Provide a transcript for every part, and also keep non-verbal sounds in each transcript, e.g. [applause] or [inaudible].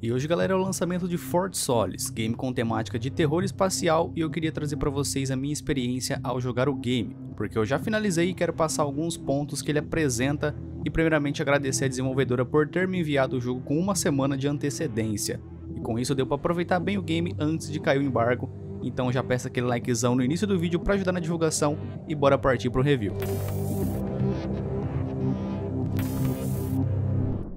E hoje galera é o lançamento de Fort Solis, game com temática de terror espacial e eu queria trazer para vocês a minha experiência ao jogar o game, porque eu já finalizei e quero passar alguns pontos que ele apresenta e primeiramente agradecer a desenvolvedora por ter me enviado o jogo com uma semana de antecedência. E com isso deu para aproveitar bem o game antes de cair o embargo, então já peço aquele likezão no início do vídeo para ajudar na divulgação e bora partir pro review.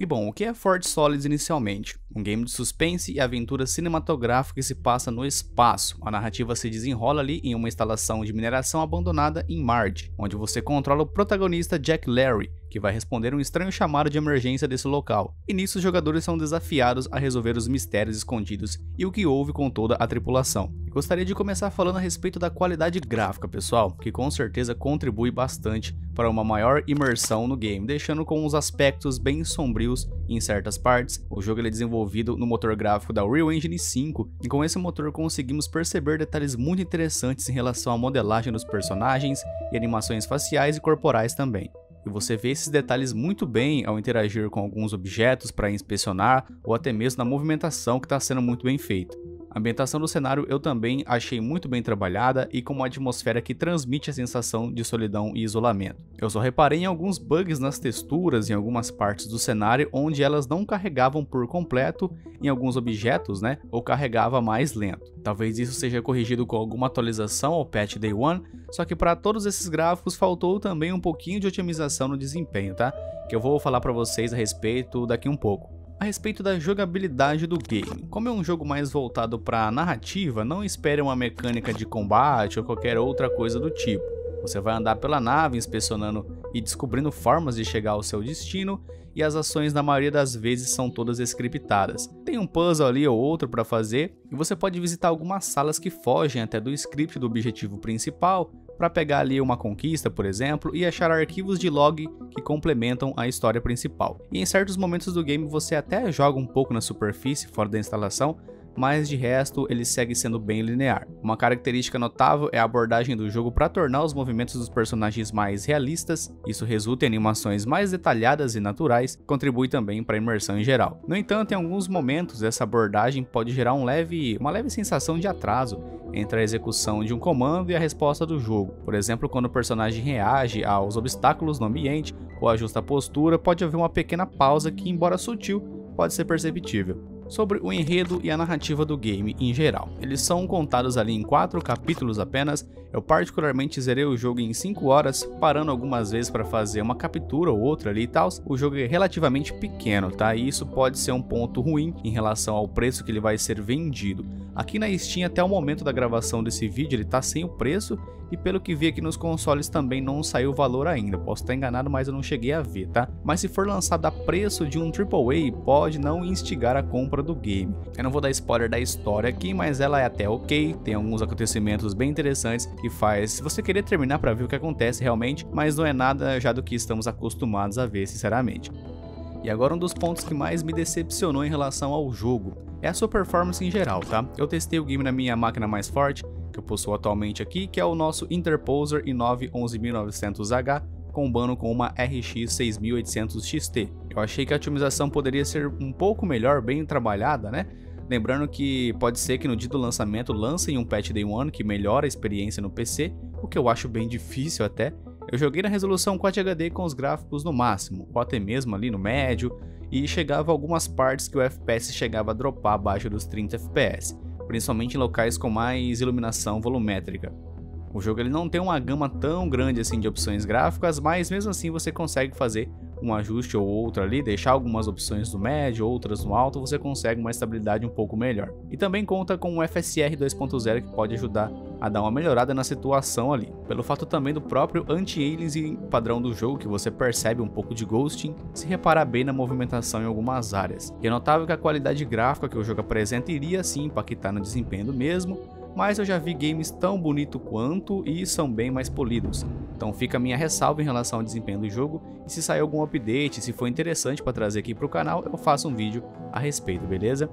E bom, o que é Fort Solis inicialmente? Um game de suspense e aventura cinematográfica que se passa no espaço. A narrativa se desenrola ali em uma instalação de mineração abandonada em Marte, onde você controla o protagonista Jack Larry, que vai responder um estranho chamado de emergência desse local. E nisso os jogadores são desafiados a resolver os mistérios escondidos e o que houve com toda a tripulação. Gostaria de começar falando a respeito da qualidade gráfica, pessoal, que com certeza contribui bastante para uma maior imersão no game, deixando com os aspectos bem sombrios em certas partes. O jogo é desenvolvido no motor gráfico da Unreal Engine 5 e com esse motor conseguimos perceber detalhes muito interessantes em relação à modelagem dos personagens e animações faciais e corporais também e você vê esses detalhes muito bem ao interagir com alguns objetos para inspecionar ou até mesmo na movimentação que está sendo muito bem feita. A ambientação do cenário eu também achei muito bem trabalhada e com uma atmosfera que transmite a sensação de solidão e isolamento. Eu só reparei em alguns bugs nas texturas em algumas partes do cenário onde elas não carregavam por completo em alguns objetos, né, ou carregava mais lento. Talvez isso seja corrigido com alguma atualização ao patch Day 1, só que para todos esses gráficos faltou também um pouquinho de otimização no desempenho, tá? Que eu vou falar para vocês a respeito daqui um pouco a respeito da jogabilidade do game. Como é um jogo mais voltado para narrativa, não espere uma mecânica de combate ou qualquer outra coisa do tipo. Você vai andar pela nave inspecionando e descobrindo formas de chegar ao seu destino e as ações na maioria das vezes são todas scriptadas. Tem um puzzle ali ou outro para fazer e você pode visitar algumas salas que fogem até do script do objetivo principal para pegar ali uma conquista, por exemplo, e achar arquivos de log que complementam a história principal. E em certos momentos do game você até joga um pouco na superfície fora da instalação, mas de resto ele segue sendo bem linear. Uma característica notável é a abordagem do jogo para tornar os movimentos dos personagens mais realistas, isso resulta em animações mais detalhadas e naturais, contribui também para a imersão em geral. No entanto, em alguns momentos essa abordagem pode gerar um leve, uma leve sensação de atraso entre a execução de um comando e a resposta do jogo. Por exemplo, quando o personagem reage aos obstáculos no ambiente ou ajusta a postura, pode haver uma pequena pausa que, embora sutil, pode ser perceptível sobre o enredo e a narrativa do game em geral. Eles são contados ali em quatro capítulos apenas. Eu particularmente zerei o jogo em 5 horas, parando algumas vezes para fazer uma captura ou outra ali e tal. O jogo é relativamente pequeno, tá? E isso pode ser um ponto ruim em relação ao preço que ele vai ser vendido. Aqui na Steam até o momento da gravação desse vídeo ele tá sem o preço e pelo que vi aqui nos consoles também não saiu o valor ainda. Posso estar enganado, mas eu não cheguei a ver, tá? Mas se for lançado a preço de um AAA, pode não instigar a compra do game. Eu não vou dar spoiler da história aqui, mas ela é até ok, tem alguns acontecimentos bem interessantes que faz você querer terminar para ver o que acontece realmente, mas não é nada já do que estamos acostumados a ver, sinceramente. E agora um dos pontos que mais me decepcionou em relação ao jogo é a sua performance em geral, tá? Eu testei o game na minha máquina mais forte, que eu possuo atualmente aqui, que é o nosso Interposer i9 11900H, combando com uma RX 6800 XT. Eu achei que a otimização poderia ser um pouco melhor, bem trabalhada, né? Lembrando que pode ser que no dia do lançamento lancem um patch day one que melhora a experiência no PC, o que eu acho bem difícil até. Eu joguei na resolução Quad HD com os gráficos no máximo, ou até mesmo ali no médio, e chegava algumas partes que o FPS chegava a dropar abaixo dos 30 FPS, principalmente em locais com mais iluminação volumétrica. O jogo ele não tem uma gama tão grande assim de opções gráficas, mas mesmo assim você consegue fazer um ajuste ou outro ali, deixar algumas opções no médio, outras no alto, você consegue uma estabilidade um pouco melhor. E também conta com um FSR 2.0 que pode ajudar a dar uma melhorada na situação ali. Pelo fato também do próprio anti-aliasing padrão do jogo, que você percebe um pouco de ghosting, se reparar bem na movimentação em algumas áreas. E é notável que a qualidade gráfica que o jogo apresenta iria sim impactar no desempenho do mesmo, mas eu já vi games tão bonito quanto e são bem mais polidos. Então fica a minha ressalva em relação ao desempenho do jogo e se sair algum update, se for interessante para trazer aqui para o canal, eu faço um vídeo a respeito, beleza?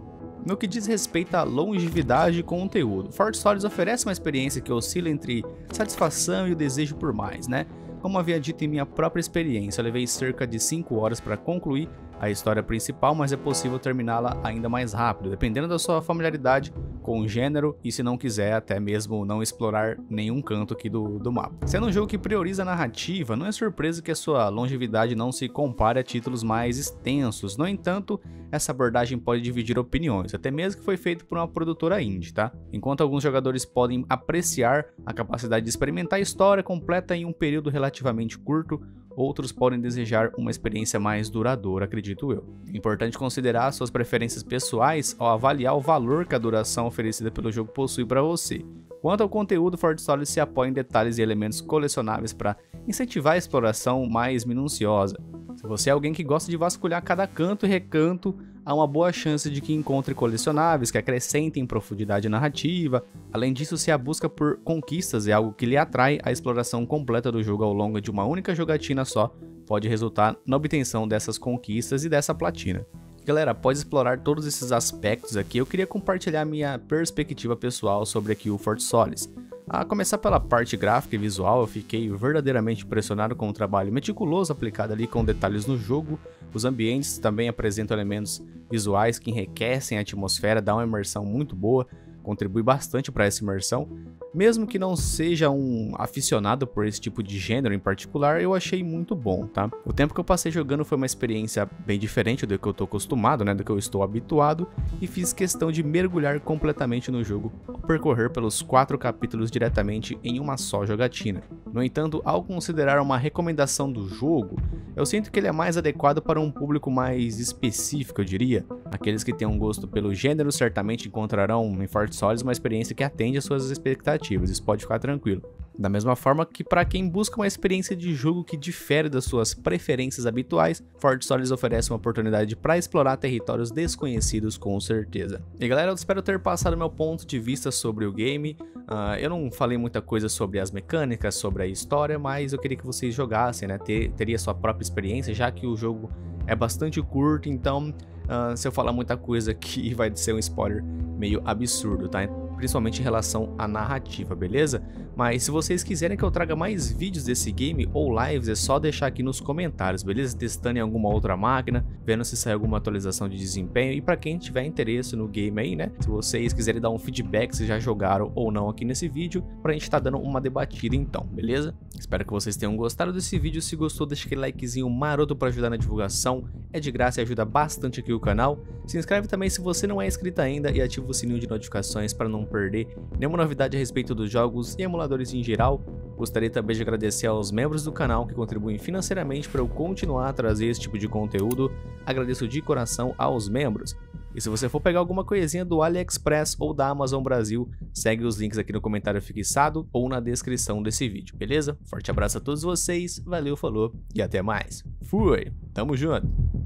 No que diz respeito à longevidade de conteúdo, Fort Stories oferece uma experiência que oscila entre satisfação e o desejo por mais, né? Como havia dito em minha própria experiência, eu levei cerca de 5 horas para concluir a história principal, mas é possível terminá-la ainda mais rápido, dependendo da sua familiaridade com o gênero e se não quiser até mesmo não explorar nenhum canto aqui do, do mapa. Sendo um jogo que prioriza a narrativa, não é surpresa que a sua longevidade não se compare a títulos mais extensos, no entanto, essa abordagem pode dividir opiniões, até mesmo que foi feito por uma produtora indie, tá? Enquanto alguns jogadores podem apreciar a capacidade de experimentar a história completa em um período relativamente curto, outros podem desejar uma experiência mais duradoura, acredito eu. Importante considerar suas preferências pessoais ao avaliar o valor que a duração oferecida pelo jogo possui para você. Quanto ao conteúdo, Fort Solid se apoia em detalhes e elementos colecionáveis para incentivar a exploração mais minuciosa. Se você é alguém que gosta de vasculhar cada canto e recanto, há uma boa chance de que encontre colecionáveis que acrescentem profundidade narrativa. Além disso, se a busca por conquistas é algo que lhe atrai, a exploração completa do jogo ao longo de uma única jogatina só pode resultar na obtenção dessas conquistas e dessa platina. Galera, após explorar todos esses aspectos aqui, eu queria compartilhar minha perspectiva pessoal sobre aqui o Fort Solis. A começar pela parte gráfica e visual, eu fiquei verdadeiramente impressionado com o trabalho meticuloso aplicado ali com detalhes no jogo. Os ambientes também apresentam elementos visuais que enriquecem a atmosfera, dá uma imersão muito boa contribui bastante para essa imersão. Mesmo que não seja um aficionado por esse tipo de gênero em particular, eu achei muito bom, tá? O tempo que eu passei jogando foi uma experiência bem diferente do que eu tô acostumado, né, do que eu estou habituado, e fiz questão de mergulhar completamente no jogo, ao percorrer pelos quatro capítulos diretamente em uma só jogatina. No entanto, ao considerar uma recomendação do jogo, eu sinto que ele é mais adequado para um público mais específico, eu diria. Aqueles que têm um gosto pelo gênero certamente encontrarão em Fort Solis uma experiência que atende às suas expectativas, isso pode ficar tranquilo. Da mesma forma que para quem busca uma experiência de jogo que difere das suas preferências habituais, Fort Solis oferece uma oportunidade para explorar territórios desconhecidos com certeza. E galera, eu espero ter passado meu ponto de vista sobre o game. Uh, eu não falei muita coisa sobre as mecânicas, sobre a história, mas eu queria que vocês jogassem, né? Ter, teria sua própria experiência, já que o jogo é bastante curto, então uh, se eu falar muita coisa aqui [laughs] vai ser um spoiler meio absurdo, tá? Principalmente em relação à narrativa, beleza? Mas se vocês quiserem que eu traga mais vídeos desse game ou lives, é só deixar aqui nos comentários, beleza? Testando em alguma outra máquina, vendo se sai alguma atualização de desempenho. E para quem tiver interesse no game aí, né? Se vocês quiserem dar um feedback se já jogaram ou não aqui nesse vídeo, pra gente tá dando uma debatida então, beleza? Espero que vocês tenham gostado desse vídeo. Se gostou, deixa aquele likezinho maroto para ajudar na divulgação. É de graça e ajuda bastante aqui o canal. Se inscreve também se você não é inscrito ainda e ativa o sininho de notificações para não perder nenhuma novidade a respeito dos jogos e emuladores em geral. Gostaria também de agradecer aos membros do canal que contribuem financeiramente para eu continuar a trazer esse tipo de conteúdo. Agradeço de coração aos membros. E se você for pegar alguma coisinha do AliExpress ou da Amazon Brasil, segue os links aqui no comentário fixado ou na descrição desse vídeo, beleza? Forte abraço a todos vocês, valeu, falou e até mais. Fui, tamo junto!